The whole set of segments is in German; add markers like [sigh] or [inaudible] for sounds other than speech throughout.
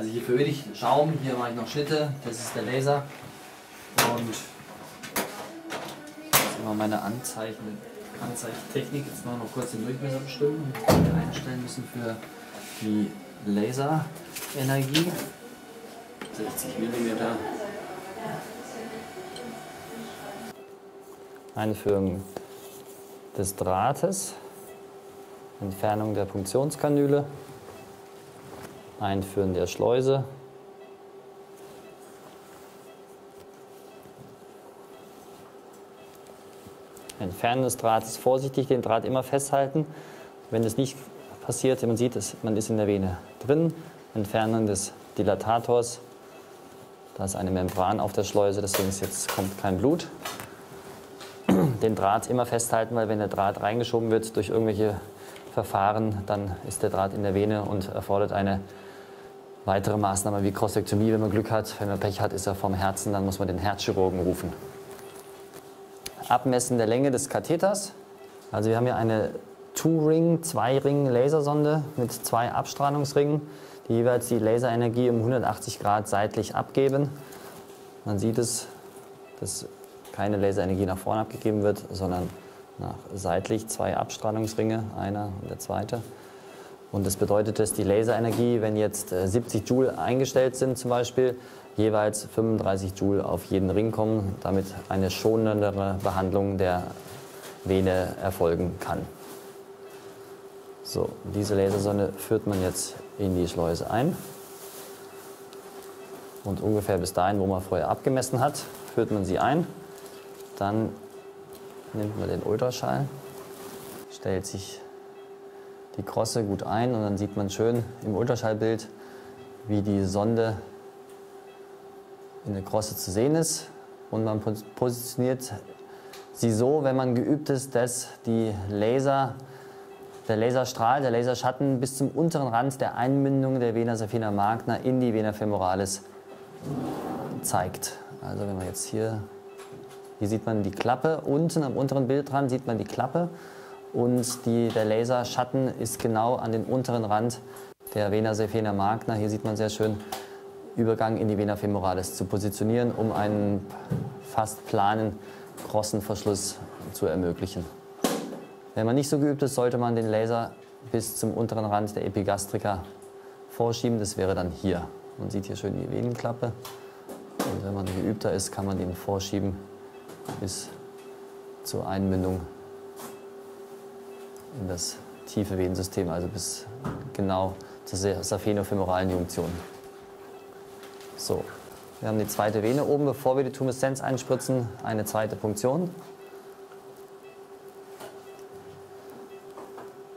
Also hier veröde ich Schaum, hier mache ich noch Schnitte, das ist der Laser. Und das ist immer meine Anzeichen, Anzeichentechnik. Jetzt noch, noch kurz den Durchmesser bestimmen, den wir einstellen müssen für die Laserenergie. 60 mm. Einführung des Drahtes, Entfernung der Funktionskanüle, Einführen der Schleuse, Entfernen des Drahtes vorsichtig, den Draht immer festhalten. Wenn es nicht passiert, man sieht, es, man ist in der Vene drin. Entfernen des Dilatators. Da ist eine Membran auf der Schleuse, deswegen ist jetzt kommt kein Blut. [clears throat] Den Draht immer festhalten, weil wenn der Draht reingeschoben wird durch irgendwelche Verfahren, dann ist der Draht in der Vene und erfordert eine weitere Maßnahme wie Krostektomie, wenn man Glück hat. Wenn man Pech hat, ist er vom Herzen, dann muss man den Herzchirurgen rufen. Abmessen der Länge des Katheters. Also wir haben hier eine Two-Ring, Zwei-Ring-Lasersonde mit zwei Abstrahlungsringen, die jeweils die Laserenergie um 180 Grad seitlich abgeben. Man sieht es, dass keine Laserenergie nach vorne abgegeben wird, sondern nach seitlich zwei Abstrahlungsringe, einer und der zweite. Und das bedeutet, dass die Laserenergie, wenn jetzt 70 äh, Joule eingestellt sind zum Beispiel, jeweils 35 Joule auf jeden Ring kommen, damit eine schonendere Behandlung der Vene erfolgen kann. So, diese Lasersonde führt man jetzt in die Schleuse ein. Und ungefähr bis dahin, wo man vorher abgemessen hat, führt man sie ein. Dann nimmt man den Ultraschall, stellt sich die Krosse gut ein und dann sieht man schön im Ultraschallbild, wie die Sonde in der Krosse zu sehen ist. Und man positioniert sie so, wenn man geübt ist, dass die Laser, der Laserstrahl, der Laserschatten bis zum unteren Rand der Einmündung der Vena saphina magna in die Vena femoralis zeigt. Also wenn man jetzt hier, hier sieht man die Klappe, unten am unteren Bild dran sieht man die Klappe und die, der Laserschatten ist genau an den unteren Rand der Vena saphina magna. Hier sieht man sehr schön Übergang in die Vena femoralis zu positionieren, um einen fast planen Krossenverschluss zu ermöglichen. Wenn man nicht so geübt ist, sollte man den Laser bis zum unteren Rand der Epigastrika vorschieben. Das wäre dann hier. Man sieht hier schön die Venenklappe. Und wenn man geübter ist, kann man den vorschieben bis zur Einmündung in das tiefe Venensystem, also bis genau zur saphenofemoralen Junktion. So, wir haben die zweite Vene oben, bevor wir die Tumeszenz einspritzen, eine zweite Punktion.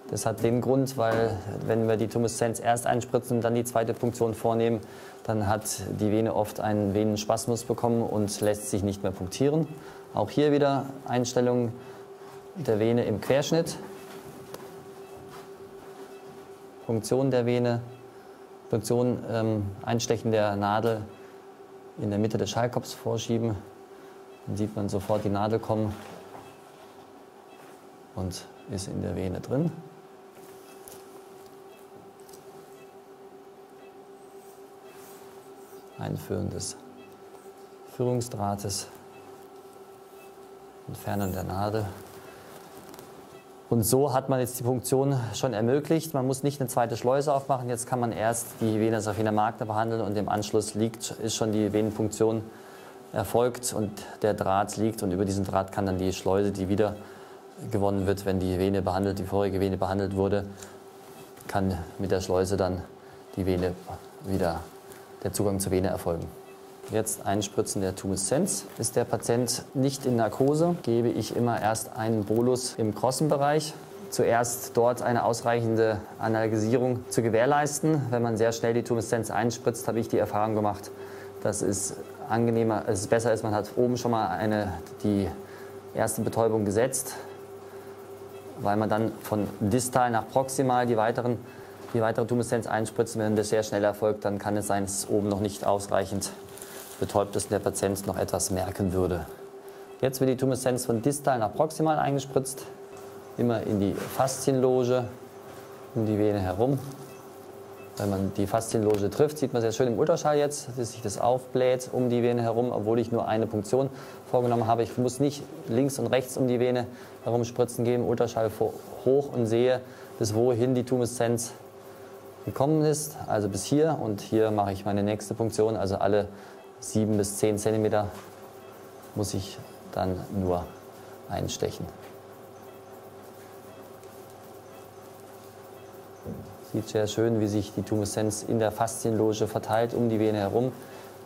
Das hat den Grund, weil wenn wir die Tumeszenz erst einspritzen und dann die zweite Punktion vornehmen, dann hat die Vene oft einen Venenspasmus bekommen und lässt sich nicht mehr punktieren. Auch hier wieder Einstellung der Vene im Querschnitt. Funktion der Vene, Funktion ähm, Einstechen der Nadel in der Mitte des Schallkopfs vorschieben. Dann sieht man sofort die Nadel kommen und ist in der Vene drin. Einführen des Führungsdrahtes, Entfernen der Nadel. Und so hat man jetzt die Funktion schon ermöglicht. Man muss nicht eine zweite Schleuse aufmachen. Jetzt kann man erst die Vena saphina magna behandeln und im Anschluss liegt, ist schon die Venenfunktion erfolgt und der Draht liegt und über diesen Draht kann dann die Schleuse, die wieder gewonnen wird, wenn die Vene behandelt, die vorige Vene behandelt wurde, kann mit der Schleuse dann die Vene wieder, der Zugang zur Vene erfolgen. Jetzt einspritzen der Tumeszenz. Ist der Patient nicht in Narkose, gebe ich immer erst einen Bolus im Krossenbereich. Zuerst dort eine ausreichende Analgesierung zu gewährleisten. Wenn man sehr schnell die Tumeszenz einspritzt, habe ich die Erfahrung gemacht, dass es angenehmer, es besser ist, man hat oben schon mal eine, die erste Betäubung gesetzt, weil man dann von distal nach proximal die weiteren die weitere Tumeszenz einspritzt. Wenn das sehr schnell erfolgt, dann kann es sein, dass es oben noch nicht ausreichend betäubt ist und der Patient noch etwas merken würde. Jetzt wird die Tumeszenz von distal nach proximal eingespritzt, immer in die Faszienloge, um die Vene herum. Wenn man die Faszienloge trifft, sieht man sehr schön im Ultraschall jetzt, dass sich das aufbläht um die Vene herum, obwohl ich nur eine Punktion vorgenommen habe. Ich muss nicht links und rechts um die Vene herum Spritzen geben, Ultraschall hoch und sehe, bis wohin die Tumeszenz gekommen ist, also bis hier. Und hier mache ich meine nächste Punktion, also alle 7 bis 10 cm muss ich dann nur einstechen. Sieht sehr schön, wie sich die Tumeszenz in der Faszienloge verteilt, um die Vene herum,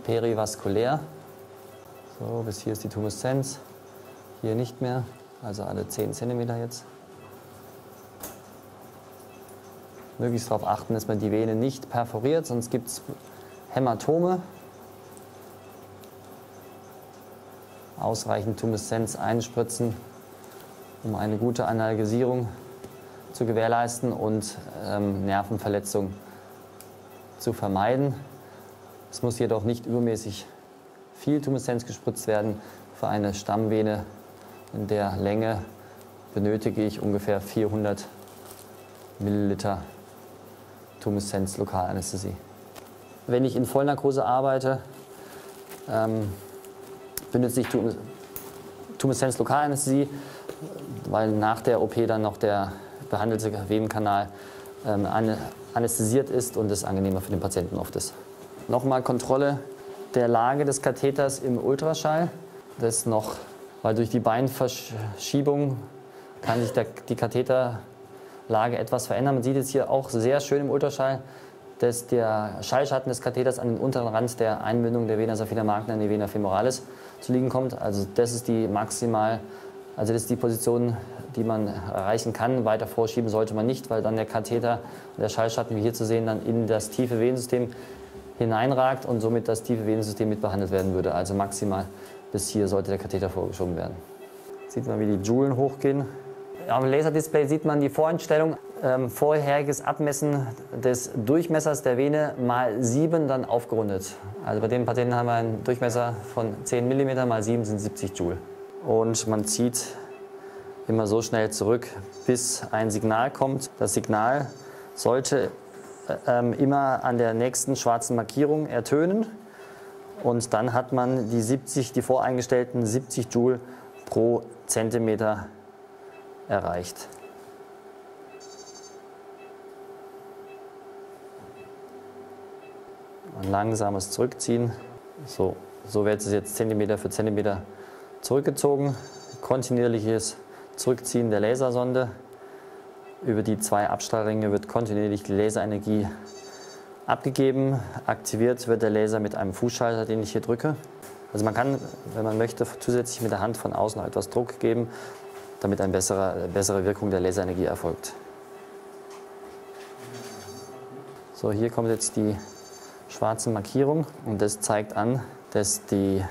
perivaskulär. So, bis hier ist die Tumeszenz, hier nicht mehr, also alle 10 cm jetzt. Möglichst darauf achten, dass man die Vene nicht perforiert, sonst gibt es Hämatome. Ausreichend Tumeszenz einspritzen, um eine gute Analgesierung zu gewährleisten und ähm, Nervenverletzung zu vermeiden. Es muss jedoch nicht übermäßig viel Tumeszenz gespritzt werden. Für eine Stammvene in der Länge benötige ich ungefähr 400 Milliliter Tumeszenz Lokalanästhesie. Wenn ich in Vollnarkose arbeite, ähm, benutze ich Tumeszenz Lokalanästhesie, weil nach der OP dann noch der behandelte Webenkanal ähm, anästhesiert ist und es angenehmer für den Patienten oft ist. Nochmal Kontrolle der Lage des Katheters im Ultraschall. Das noch, weil durch die Beinverschiebung kann sich der, die Katheterlage etwas verändern. Man sieht jetzt hier auch sehr schön im Ultraschall, dass der Schallschatten des Katheters an den unteren Rand der Einbindung der Vena saphina magna in die Vena femoralis zu liegen kommt. Also das ist die maximal, also das ist die Position die man erreichen kann. Weiter vorschieben sollte man nicht, weil dann der Katheter, der Schallschatten, wie hier zu sehen, dann in das tiefe Venensystem hineinragt und somit das tiefe Venensystem mit behandelt werden würde. Also maximal bis hier sollte der Katheter vorgeschoben werden. Sieht man, wie die Joulen hochgehen. Am Laserdisplay sieht man die Voreinstellung, ähm, vorheriges Abmessen des Durchmessers der Vene mal 7 dann aufgerundet. Also bei dem Patienten haben wir einen Durchmesser von 10 mm mal 7 sind 70 Joule. Und man zieht immer so schnell zurück, bis ein Signal kommt. Das Signal sollte ähm, immer an der nächsten schwarzen Markierung ertönen und dann hat man die 70, die voreingestellten 70 Joule pro Zentimeter erreicht. Ein langsames Zurückziehen. So, so wird es jetzt Zentimeter für Zentimeter zurückgezogen. Kontinuierliches Zurückziehen der Lasersonde. Über die zwei Abstrahlringe wird kontinuierlich die Laserenergie abgegeben. Aktiviert wird der Laser mit einem Fußschalter, den ich hier drücke. Also man kann, wenn man möchte, zusätzlich mit der Hand von außen noch etwas Druck geben, damit eine bessere, bessere Wirkung der Laserenergie erfolgt. So, hier kommt jetzt die schwarze Markierung und das zeigt an, dass die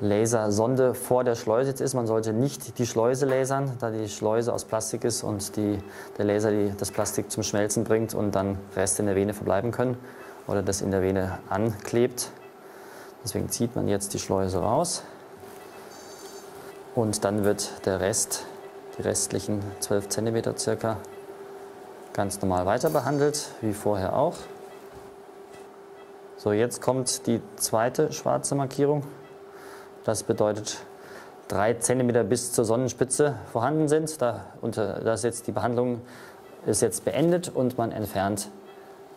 Lasersonde vor der Schleuse ist. Man sollte nicht die Schleuse lasern, da die Schleuse aus Plastik ist und die, der Laser die, das Plastik zum Schmelzen bringt und dann Reste in der Vene verbleiben können oder das in der Vene anklebt. Deswegen zieht man jetzt die Schleuse raus und dann wird der Rest, die restlichen 12 cm circa, ganz normal weiter behandelt, wie vorher auch. So, jetzt kommt die zweite schwarze Markierung. Das bedeutet, drei Zentimeter bis zur Sonnenspitze vorhanden sind. Da, unter, das jetzt die Behandlung ist jetzt beendet und man entfernt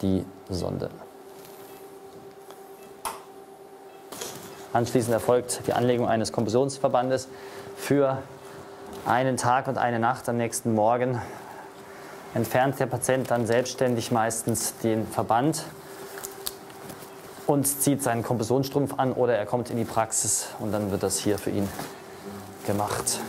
die Sonde. Anschließend erfolgt die Anlegung eines Kompressionsverbandes für einen Tag und eine Nacht. Am nächsten Morgen entfernt der Patient dann selbstständig meistens den Verband und zieht seinen Kompressionsstrumpf an oder er kommt in die Praxis und dann wird das hier für ihn gemacht.